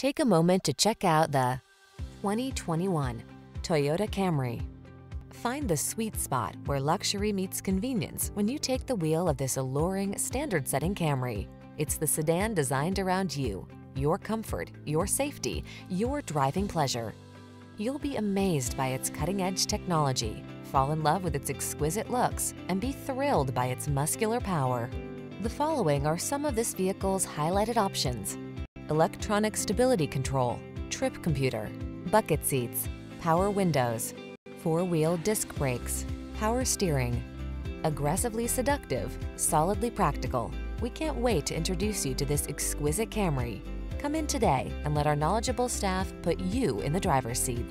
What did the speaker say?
Take a moment to check out the 2021 Toyota Camry. Find the sweet spot where luxury meets convenience when you take the wheel of this alluring, standard-setting Camry. It's the sedan designed around you, your comfort, your safety, your driving pleasure. You'll be amazed by its cutting-edge technology, fall in love with its exquisite looks, and be thrilled by its muscular power. The following are some of this vehicle's highlighted options. Electronic stability control, trip computer, bucket seats, power windows, four-wheel disc brakes, power steering. Aggressively seductive, solidly practical. We can't wait to introduce you to this exquisite Camry. Come in today and let our knowledgeable staff put you in the driver's seat.